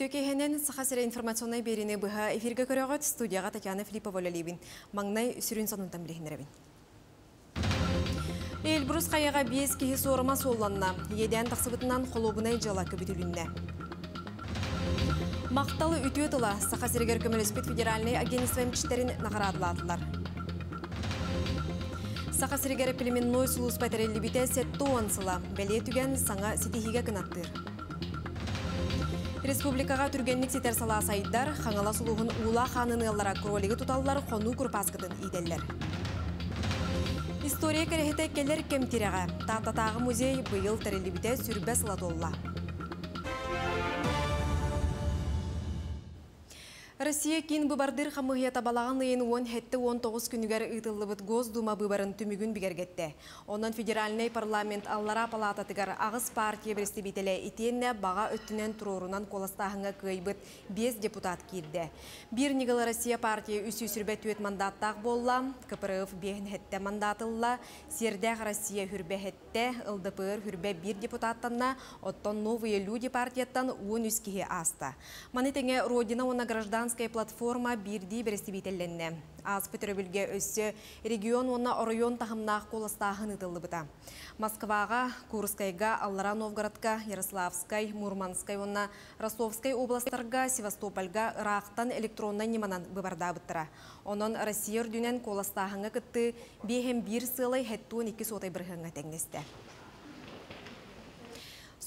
Үтөкейхенен сахасыра информационный беріне бұға эфирге көріғат студияға Татьяна Филиппова лөлебін. Маңнай сүрін сонунтан білігінеребін. Эльбрус қаяға бес кихи сорыма солланна, еден тақсыбытынан қолубынай жала көбітілінне. Мақталы үтіе тұла сахасыргер көмелеспет федеральный агентство емчіттерін нағарадылатылар. Сахасыргер племенной сулус пәтірелі біте сетті оңсыла, бәле түген саңа сетихиге кынаттыр. Республикаға түргенлік сетер сала сайдар, қаңала сұлуғын ула қанын еллара кролигі тұталылар қону күрпасқыдын иделлер. История кәрехеті келер кемтиреға. Тақтатағы музей бұйыл тәрелібіде сүрбе сылатолла. Россия кин бубардыр хамыгия табалаған лыйын 10 хетті 19 күнігер ұйтылыбыт Госдума бубарын түмігін бігергетті. Онын федеральный парламент аллара палататыгар ағыз партия бірісті бітелі итенне баға өттінен тұрорунан коластағыңа көйбіт 5 депутат кирді. Бір нигыл Россия партия үсі сүрбе түйет мандаттақ болла, КПРФ бейін хетті мандатылла, Сердәқ Россия хүрбе хетті, ЛДПР хүрбе бір депутаттанна, оттон новые люди партияттан 10 үскіге аста. Манитеңе Родина она граждан гражданская платформа бирди берестибителленне. Аз Петербурге өссө регион онна оройон тахымнақ коластағын ытылды бұта. Москваға, Курскайга, Аллара Новгородка, Ярославскай, Мурманскай, онна Ростовскай областарға, Севастопольга рақтан электронна неманан бұбарда бұттыра. Онын Россия үрдінен коластағыңа күтті бейхем бір сылай хәттуын екі сотай бірғыңа тәңнесті.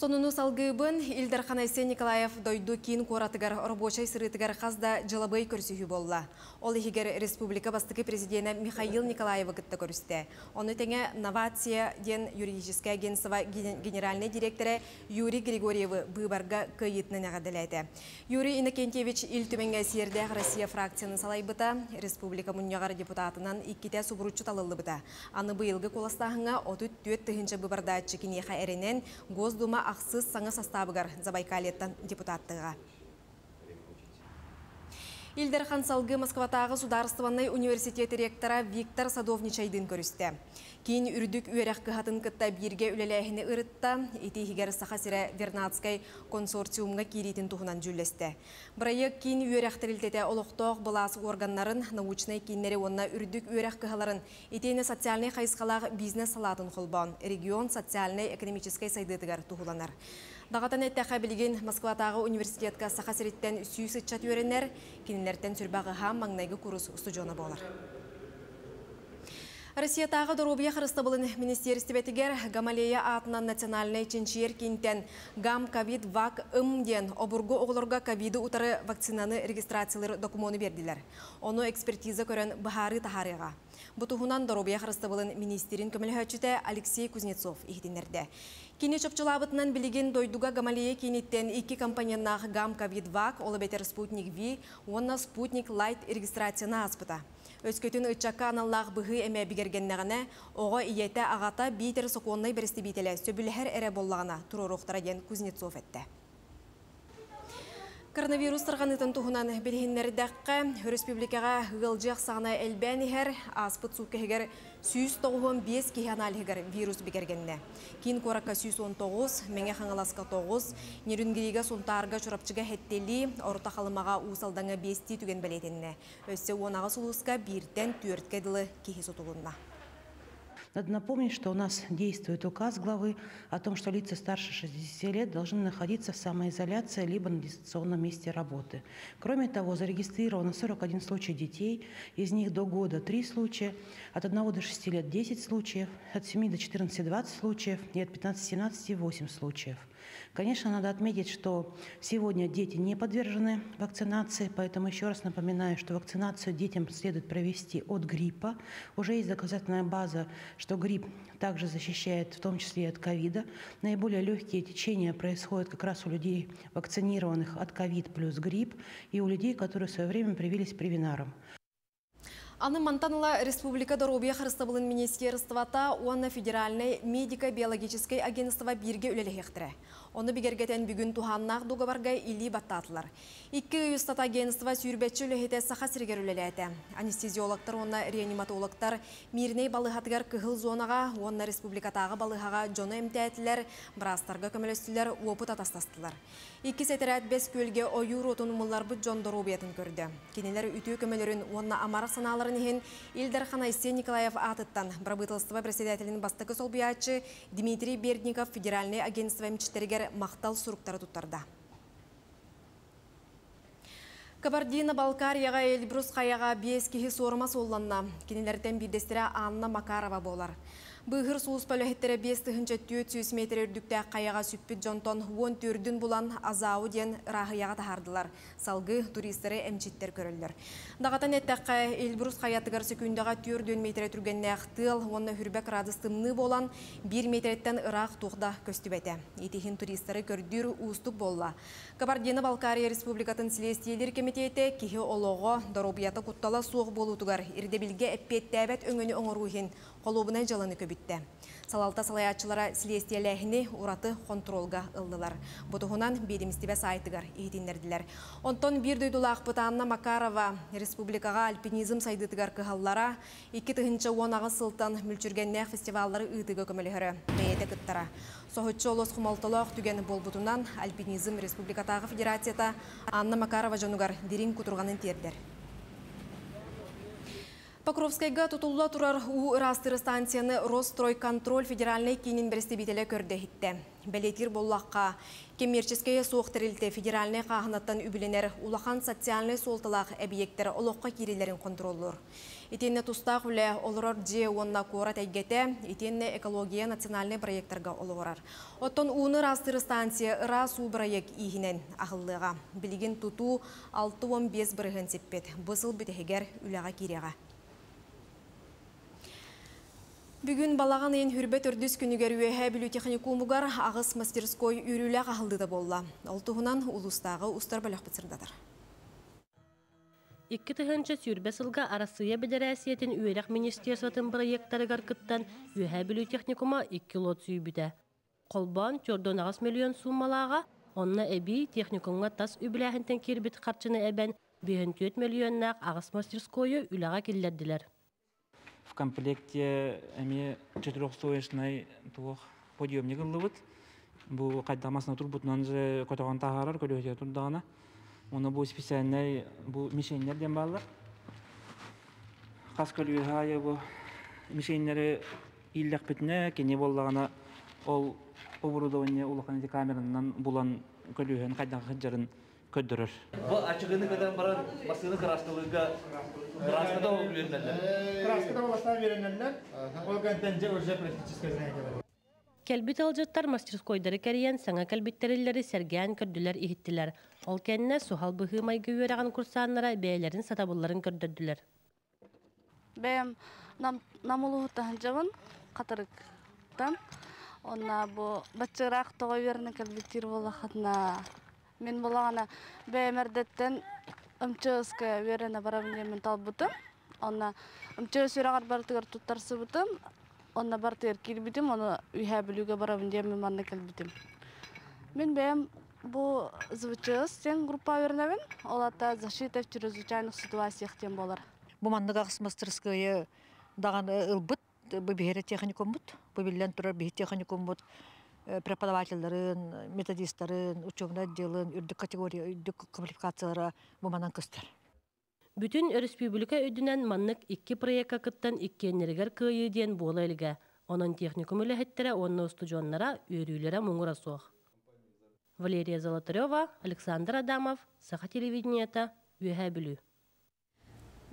Сонуну салгыбын Илдар Ханайсе Николаев дойду кин коратыгар рабочай сырытыгар қазда жылабай көрсүйі болла. Ол егер республика бастығы президенті Михаил Николаева гытта көрісті. Оны тәңе новация ден юридическое агентство генеральный директоры Юрий Григорьевы быбарға көйітнің ағадылайды. Юрий Иннокентьевич ил төменге серде Россия фракцияны салайбыта, республика мұньяғар депутатынан икките субручу талылы бұта. Аны бұйылғы коластағыңа 34 түхінші быбарда чекінеха әрінен Госдума ақсыз саңа составыгар Забайкалеттан депутаттыға. Илдер Хансалгы Москватағы Сударстванный университет ректора Виктор Садовничайдын көрісті. Кейін үрдік үйерек кыхатын кытта бирге үлеләхіні ырытта, итихигер сахасыра Вернадскай консорциумға киритін туғынан жүлесті. Проект кейін үйерек тірілтеті олықтоқ бұласы органнарын, научный кейінлері онна үрдік үйерек кыхаларын, итейні социальный қайысқалағы бизнес салатын құлбан, регион социальный экономической сайдытыгар туғыланар. Дағатан әттәқі білген Москватағы университетка сақасыреттен сүйісі чат өренер, кенілерден сүрбағы хам маңнайғы курус студиона болар. Россиятағы Доробия Хрыстабылын министерстібетігер Гамалея атынан национальный ченчиер кенттен гам ковид вак ымден обургу оғылырға ковиды утары вакцинаны регистрациялар документу берділер. Оны экспертиза көрін бұхары тахарыға. Бұтығынан Доробия Хрыстабылын министерин көмілі Алексей Кузнецов ихтенерді. Кені чөпчылабытынан білеген дойдуга Гамалея кенеттен екі компаниянақ гам ковид вак, олы бетер спутник Ви, онна спутник лайт регистрацияна аспыта. Өскөтін аналлақ бұғы әмә бігергеннәғіне, оға иеті ағата бейтер соқуыннай бірісті бейтелі сөбілхер әрі боллағына тұрорықтара ден Кузнецов әтті. Коронавирус тұрғанытын тұхынан білгенлердәққа республикаға ғылжақ сағына әлбәнігер аспыт тоғуын бес кеханалігер вирус бігергенне. Кейін қораққа сүйіс 19, мәңе қаңаласқа 9, нерінгеріге сонтарға чұрапчыға хеттелі, орта қалымаға ұсалдаңа бести түген білетінне. Өсі онаға сұлысқа бірден түртке дылы кехе сотылынна. Надо напомнить, что у нас действует указ главы о том, что лица старше 60 лет должны находиться в самоизоляции либо на дистанционном месте работы. Кроме того, зарегистрировано 41 случай детей, из них до года 3 случая, от 1 до 6 лет 10 случаев, от 7 до 14 20 случаев и от 15-17 8 случаев. Конечно, надо отметить, что сегодня дети не подвержены вакцинации, поэтому еще раз напоминаю, что вакцинацию детям следует провести от гриппа. Уже есть доказательная база, что грипп также защищает в том числе и от ковида. Наиболее легкие течения происходят как раз у людей, вакцинированных от ковид плюс грипп, и у людей, которые в свое время привились привинаром. Аны Мантаныла Республика Доробия Хрыстабылын Министерствата Уанна Федеральной медико-биологической агентство бирге үлелехектірі. Оны бігергетен бүгін туханнақ дугабаргай или баттатылар. Икки юстат агентство сүйірбетчі үлехете саха сіргер үлелеті. Анестезиологтар, онна реаниматологтар мирней балыхатыгар кыхыл зонаға, онна республикатағы балыхаға жоны эмтәтілер, брастарға көмелестілер опыт атастастылар. Икки сетерәт бес көлге ойу ротын мұллар бұд жон Доробиятын көрді. Кенелер үтүү көмелерін онна амара саналарын ехен Илдар Ханайсе Николаев атыттан правительство председателінің бастықы солбиячы Дмитрий Бердников федеральный агентство мчтергер мақтал суруктары туттарда. Кабардино-Балкарияға Эльбрус қаяға бес кихи сорыма солланна. Кенелерден бидестері Анна Макарова болар. Бұғыр суыз пөліхеттері 5-400 метр үрдікті қаяға сүппіт жонтон 10 түрдің бұлан азауы ден рахыяға тахардылар. Салғы туристері әмчеттер көрілдір. Дағатан әттәққа Эльбрус қаятығар секундаға 4 метр түргенне ақтыл, оны хүрбәк радыстымны болан 1 метреттен ұрақ туғда көстібәті. Етехін туристері көрдір ұстық болла. Кабардино-Балкария Республикатын Селестиелер комитеті кихи олығы Доробията құттала суық болутығар. Ирдебілге әппеттәбәт өңіні оңыруhin қолубына жылыны көбітті. Салалта салаятчылара Селестиеләхіні ураты контролга ылдылар. Бұтығынан бедімістебе сайтыгар ейтіндерділер. Онтон бір дөйдулақ бұтанна Макарова республикаға альпинизм сайдытыгар кығаллара, екі тұхынча онағы сылтан мүлчүргеннәк фестиваллары ұйтығы көмілігірі бәйеті кыттара. Соғытчы олыс құмалтылық түген болбутунан альпинизм республикатағы федерацията Анна Макарова жонугар дерин кутурганын тердер. Покровскайга тутулла турар у растыры станцияны Ростройконтроль федеральный кейнин берестебителе көрді хитті. Бәлетир боллаққа коммерческая соқтырылты федеральный қағынаттан үбіленер улахан социальный солтылақ объекттері олыққа кирилерін контроллор. Итенне тустақ үлі олырар же онна кора тәйгеті, итенне экология национальный проекттарға олығырар. Оттон уны растыры станция ыра су проект ихінен ағылыға. Білген туту 6-15 бірігін сеппет. Бұсыл бітігер үліға киреға. Бүгін балаған ең хүрбет үрдіс күнігер үйәхә білу техникумугар ағыс мастерской үрілі ағылды да болла. Олтығынан ұлыстағы ұстар бәліқ бұтсырдадыр. Икки тыһынча сүрбе сылга арасыя бедерәсиятин үерек министерствотын проекттары гаркыттан үһә білүү техникума 2 лот сүйбүтә. Колбан 4 миллион суммалаға, онна эби техникумга тас үбіләхінтен кирбит қарчыны әбән 4 миллионнақ ағыс мастерскойы үләға келлерділер. В комплекте эми четырехстоечный туох подъемник ыллыбыт. Бу кайдамасына турбутунан же котогон тахарар көлөтө турдагана. Оны бу специальный бу мишеннер дем баллар. Кас көлөһая бу мишеннери иллек битне кене боллагана ол оборудование улахан камеранан булан көлөһөн кайдан хыджарын көддөрөр. Бу ачыгыны кадан баран басыны крастылыга краскада өйлөннәләр. Краскада боласа береннәләр. Ол контенте уже практически знание. Кәлбит алжыттар мастерскойдары кәриян саңа кәлбиттерилләре сәргән көрдүләр иһиттиләр. Ол кәнне сухал быһы майгы үерәгән курсаннара бәйләрен сатабылларын көрдөрдүләр. Бәм нам намулуһутан жабын катырыктан. Онна бу бачырак тога верне кәлбиттер болахатна. Мен болагана бәмәрдәттән МЧСК верене барабын мен талбытым. Онна МЧС верагар бартыгар туттарсы бутым. Онна бартыгар кирбитим, оны үйһә билүүгә барабын мен манна кәлбитим. Мен бәм бу звучыз сен группа вернебен. Олата защита в чрезвычайных ситуациях тем болар. Бу манныга ағыс мастерская даган ылбыт, бу биһере техникум бут, бу биллен турар биһи техникум бут, преподавательларын, методистларын, учебный отделын, үрдүк категория, үрдүк квалификациялара бу манан көстөр. Бүтүн республика өдүнен маннык икки проектка кыттан иккеннергер кыйы диен буола элге. Онон техникум үйрүлөрө муңура суох. Валерия Золотарева, Александр Адамов, Саха телевидениета, білүү.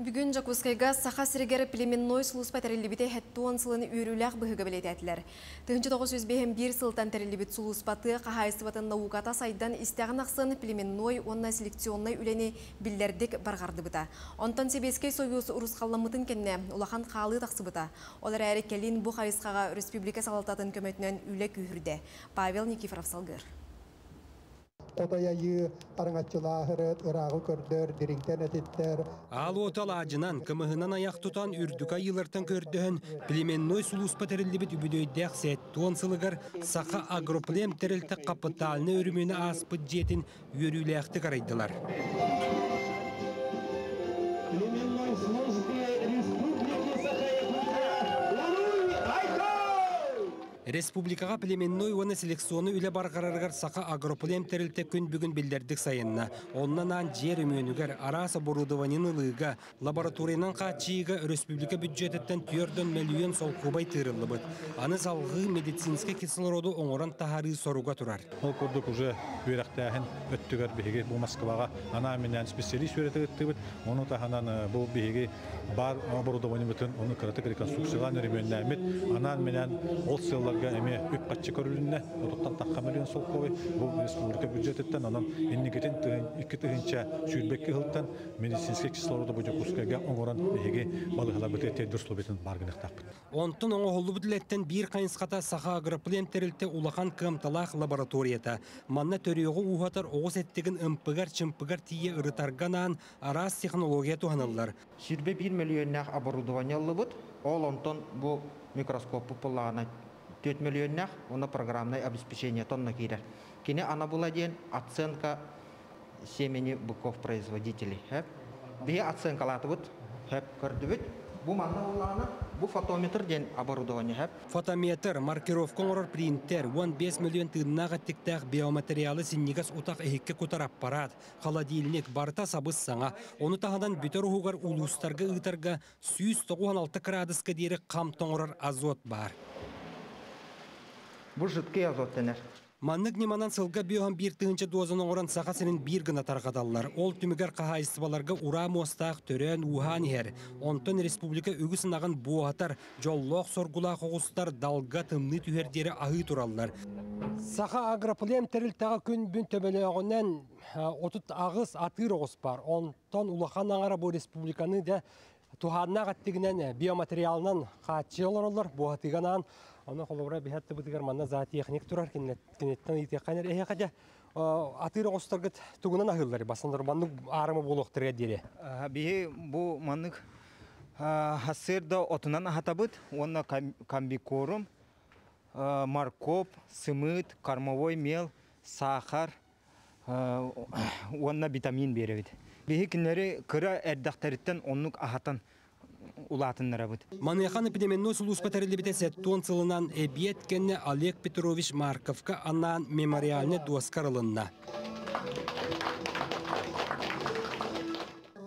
Бүгін Жакускайга саха сирегер племенной сулуспа тәрелібіте хәттуан сылын үйріләқ бұхыға білетәтілер. Тыгынчы 901 сылтан тәрелібіт сулуспаты қағайсыбатын науката сайдан истәғін ақсын племенной онна селекционной үлені білдердік барғарды бұта. Онтан себескей союз ұрыс кенне улахан қалы тақсы бұта. Олар әрі келін бұ қайысқаға республика салататын көмөтінен үлі күйірді. Павел Никифоров салғыр. Отояйы араңатчылаахырыт ыраагы көрдөр дириңтен этиттер Ал отал ажынан кымыһынан аяқ тұтан үрдүк айылартан көрдөһөн племенной сулуспа терилдибит үбүдөйдәк сәттуон сылыгар саха агроплем терилте капиталны өрүмүнө аспыт жетин үйөрүлэхти карайдылар. Республикаға племенной оны селекционы үле барғарарғар сақа агроплем терілте күн бүгін білдердік сайынна. Оннан ан жер өмөнігер арас оборудованин ылыға, лабораторияның қатчиыға республика бюджететтен түйерден миллион сол кубай. Аны салғы медицинске кислороду оңоран тахары соруға турар. Ол көрдік уже үйрәқтәһін өттігер бігі бұл Москваға ана менен специалист үйрәтігіттігіт, оны таханан бұл бігі бар оборудование бүтін, оны кырытык реконструкциялан өріменнәмет, анан менен ол эме үп катчы көрүлүнне, отуттан такка миллион сол кой, бұл республика бюджеттен анан иннигетен икки тыгынча сүйрбекке хылтан медицинский кислороду бу жокускага оңоран биги балыгала бөтөтө дурслу бетин баргынак таппыт. Онтон оңо холлу бүтлеттен бир кайынската саха агроплем терилте улахан кымталах лабораторията. Манна төрөөгө ухатар оғыз эттигин ымпыгар чымпыгар тие ырытарганан арас технология туханаллар. Сирбе 1 миллионнах оборудование лыбыт, ол онтон бу микроскопы пуллагана 4 миллионнах, оны программное обеспечение тонна кирер. Кини ана була ден оценка семени быков производителей. Бие оценка хэп көрдүбүт. Бу манна бу фотометр ден оборудование. Фотометр, маркировка оңорор принтер, 15 миллион тыыннаға тиктәк биоматериалы синнигас утақ эхикке кутар аппарат, холодильник, барта сабыз саңа, оны тахадан бүтер уғар улустарга ытарга 196 градуска дейрі қам тоңорор азот бар. Бу жидкий азот денер. Маннык неманан сылга биохан бир тыгынча дозын оңоран саха сенин бир гына таргадаллар. Ол түмігер қағайыстыбаларға ура мостақ төрен ухан хер. Онтон республика үгі сынағын буатар, жоллоқ соргула қоғыстар далга тымны түхердері ағы тураллар. Саха агроплем терілтаға күн бүн төбелеғінен отут ағыз атыр оғыз бар. Онтон улахан аңара бұл республиканы да туханна гаттигинен биоматериалынан каачы олоролор буатыганан Оны холобра бихатты бутыгар манна за техник турар кинеттен итекканер эхе кадя атыр остаргыт тугунан ахыллар басандар манны арымы болохтырга дире. Бихи бу маннык хасырда отунан ахатабыт, онна комбикорум, маркоп, сымыт, кормовой мел, сахар, онна витамин беребит. Бихи кинери кыра эрдактарыттан оннук ахатан улатыннара бут. Манехан эпидемиенной сулус патерилибите сеттуон сылынан эбиет кенне Олег Петрович Марковка анан мемориальне дуаскарылынна.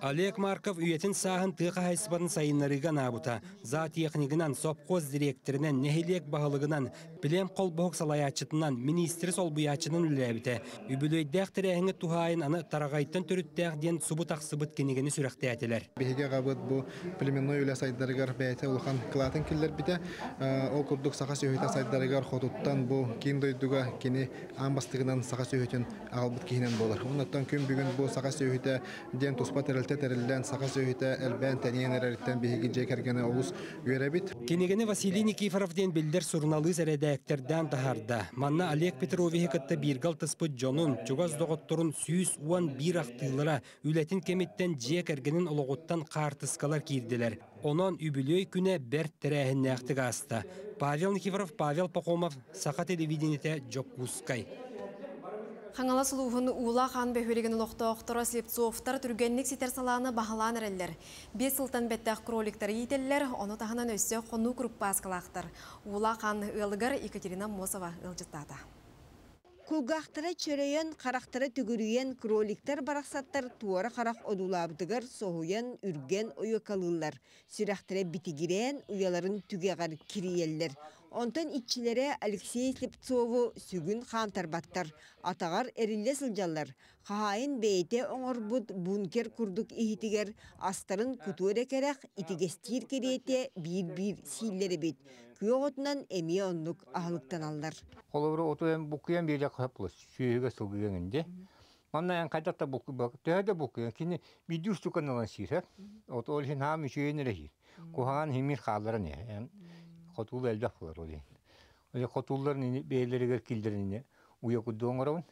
Олег Марков үйетін сағын тыға хайсыбарын сайынларыға набыта. За технигынан, сопқоз директорынан, нехилек бағылығынан, білем қол бұғық салаячытынан, министрі сол бұячының үләбіті. Үбілөйдәқ тірәңі тухайын аны тарағайттан түріттәқ ден субыт ақсыбыт кенегені сүрәқті әтелер. Беге қабыт бұл племенной үлә сайдарыгар бәйті ұлған қылатын келер біте. Ол күрдік сақа сөйті сайдарыгар қотуттан бұл кейін дойдуға кені амбастығынан сақа сөйтін ағылбыт кейінен болар. Онаттан күн бүгін бұл сақа сөйті ден туспа сөйті әлбән тәнен Василий Никифоров ден білдер сурналы сәрәдәктерден тахарда. Манна Олег Петрович кытта биргал тыспыт жонун, чугаз доғыттырын сүйіс уан бир ақтылыра үләтін кеметтен жекергенін олығыттан қартыскалар кирділер. Онон үбілөй күне бәрт тәрәхін нәқтіг аста. Павел Никифоров, Павел Пахомов, Сақа телевидениете Джокускай. Хаңала сұлуғын ула қан бөхөреген лоқта оқтыра слепцовтар түргенник ситер саланы бағалан әрелер. Бес сылтан бәттәқ кроликтар етелер, оны тағынан өсі қону күріп басқылақтыр. Ула қан ылығыр Екатерина Мосова ылжыттады. Кулгақтыра чөрейен, қарақтыра түгіріен кроликтар барақсаттар туара қарақ одулабдығыр соғуен үрген ойокалылар. Сүрәқтіре бітігірен уяларын түгеғар кириеллер. Онтан итчилere Алексей Слепцову сүгін хантарбаттар. Атағар әрілі сылжалар. Қағайын бейте оңырбұд бункер күрдік ихитігер астарын күтуере керек итигестир керете бір-бір силлері бет. Күйоғытынан әме онлық ағылықтан алдар. Қолыбыры оту әм бұқыян бейлі қапылы сүйеге сылгығыңынде. Манна ян кайдатта бұқы бақ, тәді бұқы, кені бидюр стукан алан сир, от ол хин хам үшейінері хир. Кухаган химир қалары не, хотул элбе кылар ол. Оле хотуллар ни бейлеригер килдерине уя кудуң орабын.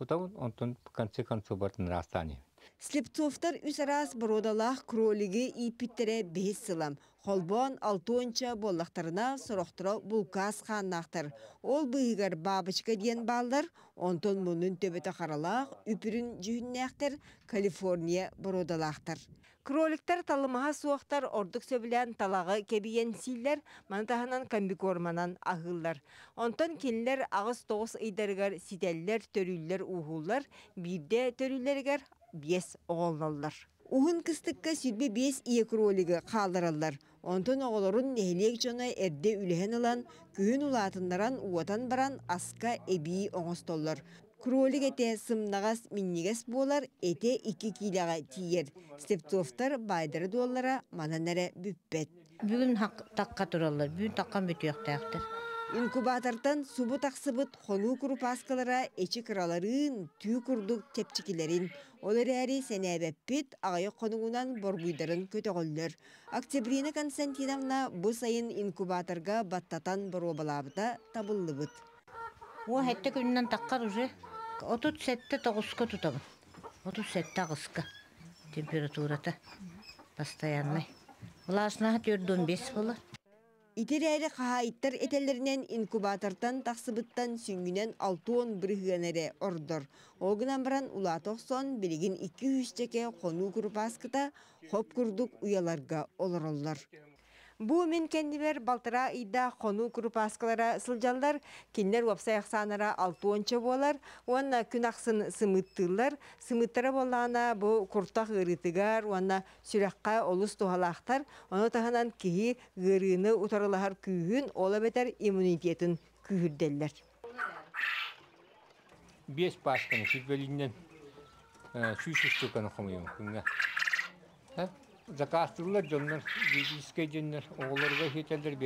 Утабын онтон конце концов бартын растани. Слепцовтар үсарас бородалах кролиги ипиттере бес сылам. Холбон алтуонча боллақтарына сұрақтыра булкас ханнақтар. Ол бұйығар бабычка диен балдар, онтон мұнын төбеті қаралақ, үпірін жүхіннәқтер Калифорния бородалақтар. Кроликтар талымаға суақтар ордық сөбілен талағы кебиен силер, манатаханан комбикорманан ағылар. Онтон келілер ағыз тоғыз ыйдарыгар сителлер, төрүллер, ухулар, бирде төрүллергер бес оғолналар. Ухын кыстыкка сүрбе бес ие кролигі қалдыралар. Онтон оғолорун нехелек жона эрде үлehen ылан, күйін улатындаран уатан баран аска эбии оңостоллар. Кролик эте сымнагас миннигес болар, эте икки килага тиер. Стептофтар байдары дуоллара мананары бүппет. Бүгін таққа тұралар, бүгін таққан бүтіяқтаяқтыр. Инкубатордан субу тақсыбыт хону курупаскалара эчи кыраларын, түү курдук тепчикилерин, олар әрі сәнәбәппет ағайы қонуғынан боргуйдарын көтіғоллер. Октябрина Константиновна бұл сайын инкубаторга баттатан боробалабыта табыллыбыт. О, хәтті күннен таққар уже 37 тоғызға тұтамын. 37 ағысқа температурата постоянный. 4-5 болар. Итерәре қағайттар етелерінен инкубатордан тақсыбыттан сүңгінен 6-10 бірігенері ордор. Оғынан баран улатоқ сон білігін 200 теке қону күрпаскыта хоп күрдік уяларға олароллар. Бу мен кендибер балтыра ида хону группаскалара сылжалдар, кинлер вапсай аксанара алтуонча болар, уанна күн аксын сымыттылар, сымыттара болана бу куртак ырытыгар, уанна сүрәкка олус тухалақтар, оны таханан кихи гырыны утарылахар күйін, ола бетер иммунитетін күйірделлер. Бес күнге. Закастылар жоннар, жидиске жоннар, оғыларға хетелдер,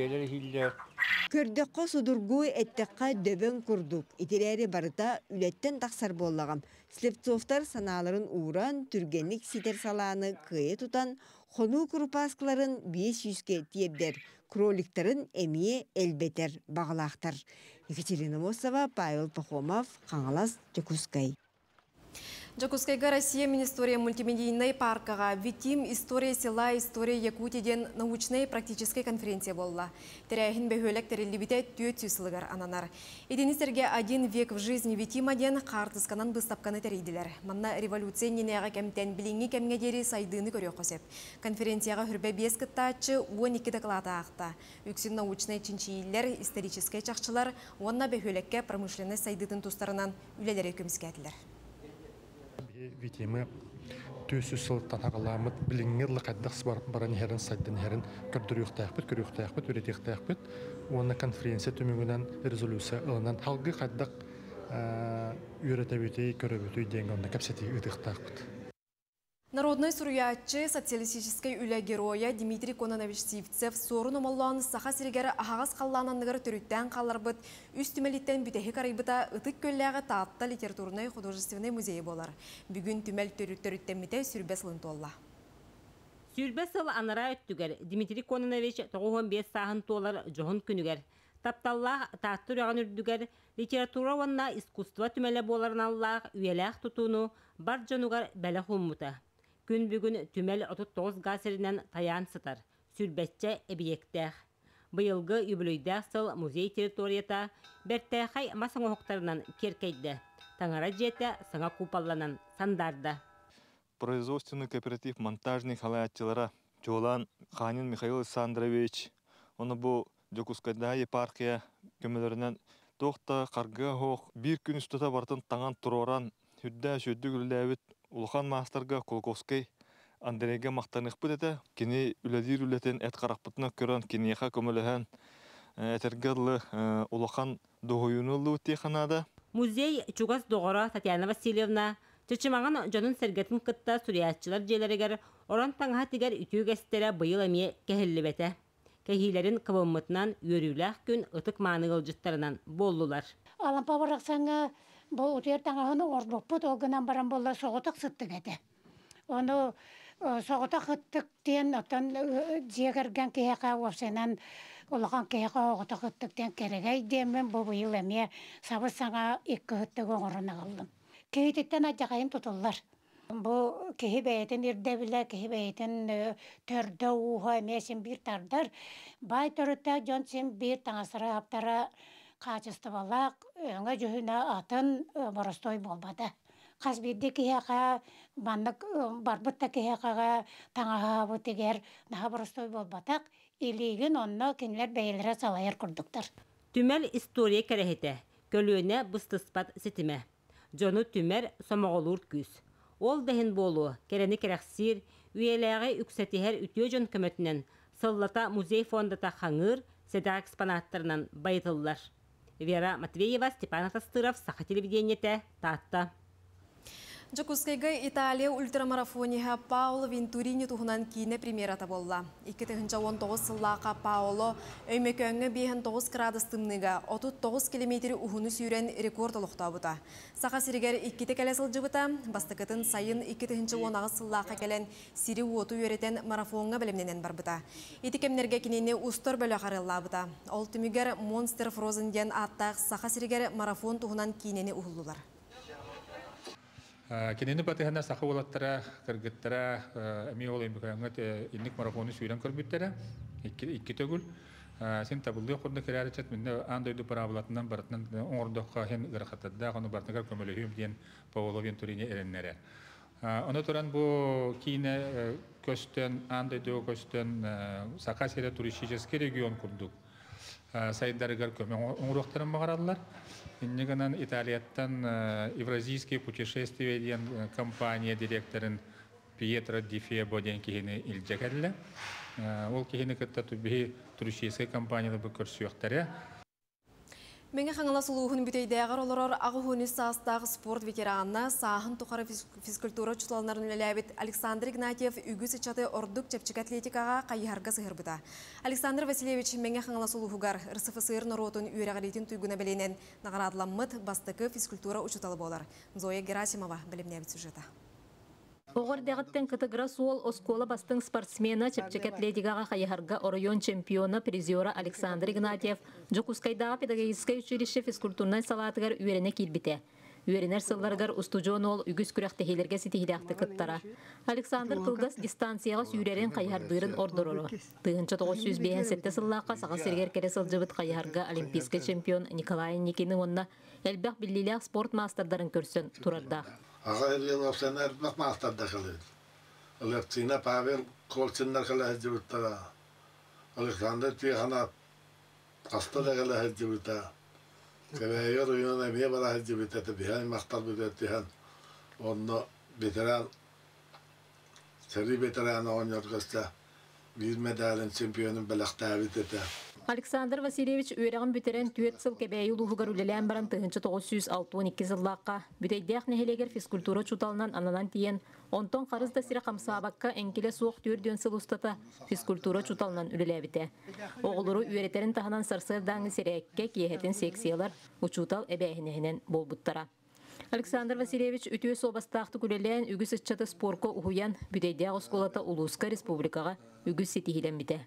эттекка дөбөн курдук. Итерери барыта үлеттен тақсар боллагам. Слепцовтар саналарын ууран, түргенлик ситер салааны кые тутан, хону крупаскаларын 500-ке тиердер. Кроликтарын эмие элбетер бағалақтар. Екатерина Мосова, Павел Пахомов, Қаңалас, Жекускай. Жакускайга Россия Министория мультимедийной паркага «Витим. История села. История Якутиден» научной практической конференция болла. Теряхин бөхөлек терелибите түйет сүйсілігір ананар. Единистерге один век в жизни Витима ден қартысканан бұстапқаны терейділер. Манна революция ненеға кәмтен біліңі кәмгедері сайдыны көрі қосеп. Конференцияға хүрбе бес кыттачы 12 доклада ақта. Үксін научный чинчийлер, исторический чақчылар, онна бөхөлекке промышленность сайдытын тустарынан үлелері көміскәділер. Витимы төсү сылыттан ағаламыт біліңгерлі қайдақс баран херін сайдын херін көрдірюқтаяқпыт, көрюқтаяқпыт, өретектаяқпыт. Оны конференция төмігінен резолюция ылынан халғы қайдақ үйретебетей, көрөбетей дейін онда кәпсеті ұдықтаяқпыт. Народный суруячы социалистической үля героя Дмитрий Кононович Сивцев сорын омалуан саха сиргері ағағыз қаллананныгар түріттен қаларбыт, үстімеліттен бүтәхі қарайбыта ұтық көлләғы таатта литературный художественный музейі болар. Бүгін түмел түріттен мете сүрбес лын толла. Сүрбес ыл анара өттүгер Дмитрий Кононович 95 сағын толар жоғын күнігер. Тапталлах тааттыр яған үрдүгер литература ванна искусство түмеле боларын аллах үйеләқ тұтуну бар жонугар бәлі хуммута. Күн бүгін түмел 39 гасырынан таян сытар, сүрбәтчә әбиектәх. Быйылгы юбилейдәх сыл музей территорията бәртәхай масың оқтарынан керкейді. Таңара жете саңа купалланан сандарда. Производственный кооператив монтажный халатчылара Жолан Ханин Михаил Александрович, оны бұл Жокускайда епархия көмелерінен тоқта қарға хоқ бір күн үстіта бартын таңан тұроран хүдді шөдді күлләбіт Улахан мастарга Колковский Андреге мақтанык бит Кини үләдир үләтен эт каракпытны көрөн кинеха көмөлөһөн этергерлы улахан догоюнулу теханада. Музей Чугас Догора Татьяна Васильевна Чычымаған жонун сергетін кытта суриятчылар желерегер оран таңға тигер үтүүгестере быйыл эме кехиллибете. Кехилерин кыбыммытынан үйөрүләх күн ытык маанығыл жыттарынан боллулар. Алампа барақсаңа бұл утер таңағыны орбоппут огынан баран болла соғытық сыттық әті. Оны соғытақ ыттық тен отан жегерген кейеқа офсенан олаған кейеқа оғытық ыттық тен керегей демен бұл бұйыл әме сабы саңа екі ыттық оңырына қалдым. кейтеттен ажақайын тутуллар. Бу бәйтен ирдәбилә, кеһи бәйтен төрдә уха месен бир тардар. Бай төрөттә жон сен бир аптара качестволак, өңө жөһүнә атын болбады. Қаз бирде кеһака баннык барбытта таңаха бу тегер наха боростой болбатак, илигин онно кинлер бәйләре салайыр курдуктар. Түмәл история кәрәһетә. Көлүнә быстыспат сетиме. Жону түмәр сомоголур күс. Ол дәһин болу, кәрәне кәрәксир, үеләгә үксәтиһәр үтүө жон көмөтүнән сыллата музей фондата хаңыр, седа экспонаттарынан байтыллар. Вера Матвеева, Степан Атастыров, Саха телевидениете, Татта. Жокускайга Италия ультрамарафониха Пауло Вентурини тухунан кийне премьерата болла. 2019 сыллаqa Пауло өймекөңі 5-9 градус тымныга 39 километр ухуну сүйрен рекорд олуқтабыта. Сақа сиригер 2 кәлі сылжыбыта, бастықытын сайын 2-10 сыллаqa кәлен сири уоту үйретен марафонға білімненен барбыта. Итикемнерге кинені устор бөлі қарыллабыта. Ол түмігер Monster марафон. Кенені батыхана сақы олаттара, кыргыттара, әме ол ембекаңыт инник марафоны сүйрен көрбүттара, икки төгүл. Сен табылды құрды кірәрі чат, мінді андойды парабылатынан барытынан оңырдыққа хен ғырқаттадда, ғаны бартынғар көмөліхім ден Паоло Вентурине әріннәрі. Оны туран бу кейіне көстен, андойды көстен сақа сере туристический регион күрдік. Сайдарыгар көмі оңырықтарын бағарадылар. Иннеганан Италияттан Евразийские путешествия деген компания директорын Пьетро Ди Фебо ден кихини илжекелле. Ол кихини кытта тубихи туристическая компанияда бұл көрсүйөктері. Меңе қаңыла сұлуғын бүтейдәғір оларар ағы хөні састағы спорт ветеранына сағын тұқары физкультура чуталанарын үлеләбет Александр Игнатьев үгіз ичаты ордук чепчик атлетикаға қайыхарға сығырбыда. Александр Васильевич меңе қаңыла сұлуғығар РСФСР нұротын үйрәғалетін түйгіні білінен нағарадламыд бастықы физкультура учуталы болар. Зоя Герасимова білімнәбіт сюжета. Оғырдағыттен кытыгыра суол оскола бастың спортсмена чепчек атлетикаға қайыхарға оройон чемпиона призера Александр Игнатьев Жокускайдағы педагогическое училище физкультурнай салатыгар үйрене килбите. Үйренер сылларгар устужон ол үгіз күрәқтехелерге сетихиләқті кыттара. Александр Кылгас дистанцияға сүйререн қайхардырын ордорору. Тыгынча 905 сыллаққа саға сергер кере сылжыбыт қайхарға олимпийский чемпион Николай Никины онна әлбәқ биллилях спорт мастerdарын көрсін אחרי יום השנה, מה עשתה דחלת? הולך צינה פעבר, כל צינה כלה הג'בותה. Alexander Tihanat hasta da gala hajjibita. Kaya yor yuna miye bala hajjibita ta bihan mahtar bida tihan. Onno bitiran seri bitiran on yorgasta. Bir medalin çempiyonun belakta abideta. Александр Васильевич үйрәгін бүтерен түйет сыл кәбәйі ұлығығыр үлелән баран тыгынчы 962 сыллаққа. Бүтейдәқ нәхелегер физкультура чуталынан ананан тиен, онтон қарыз да сире қамсабаққа әңкеле суық түрден сыл ұстата физкультура чуталынан үлеләбіте. Оғылыры үйретерін таханан сарсырдаңы сирекке киехетін секциялар учутал әбәйінәхінен болбуттара. Александр Васильевич үтіе собастақты күлелән үгіс ытчаты спорко ұхуян бүтейдәқ осколата Улуска республикаға үгіс сетихилен бите.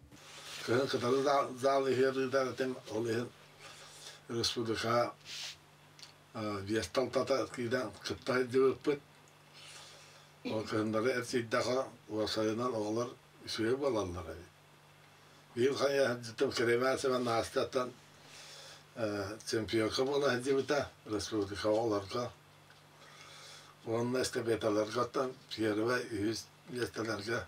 Kadar zalihir zaten olihin Respublika Viestal tata kida kıptay dövüpüt. O kadınları etsi daha vasayınan oğlar üsüye balanlar. Bir kaya ciddim kremesi ve nastatan çempiyonka bola hizibita Respublika oğlarka. Onun işte betalar kattan, piyeri ve yüz listelerge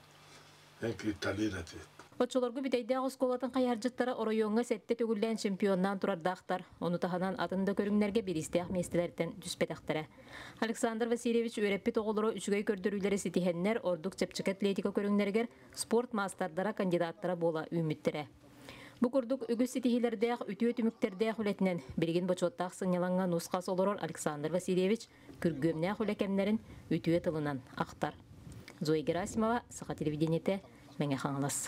en kritalin etti. Отчолоргу бүтейдәк осколатын қайаржыттара оройонга сетте төгүллән чемпионнан турардақтар. Оны таханан атында көрүңнәргә биристәк местеләрдән түспәтәктәре. Александр Васильевич өрәппи тоголоро үчүгәй көрдөрүләре ситиһеннәр ордук чепчек атлетика көрүңнәргә спорт мастардара кандидаттара бола үмүттәре. Бу курдук үгүс ситиһилердәк үтүө түмүктердәк үлетнен билген бочоттак сыңяланган нускас олорор Александр Васильевич күргөмнә хүләкәмнәрен үтүө тылынан актар. Зоя Герасимова, Саха телевидениете, Мәңе хаңлас.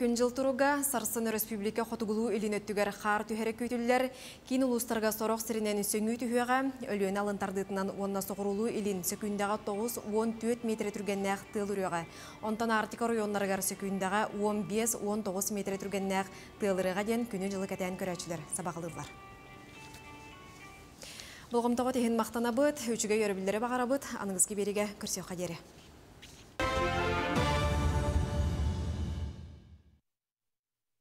Күн жыл тұруға Сарсын Республика Хотугулу үлінөттігер қар түйері көйтілілер кейін ұлыстарға сорық сірінен сөңі түйеға өліен алынтардытынан онна соғырулу үлін сөкіндағы 9-14 метр түргеннәқ тыл үріға. Онтан артика районларғар сөкіндағы 15-19 метр түргеннәқ тыл үріға ден күні жылы кәтән көрәчілер сабақылылар. Бұлғымтаға теген мақтана бұд, үчіге өрібілдері бағара бұд, аныңызге береге күрсе қадері.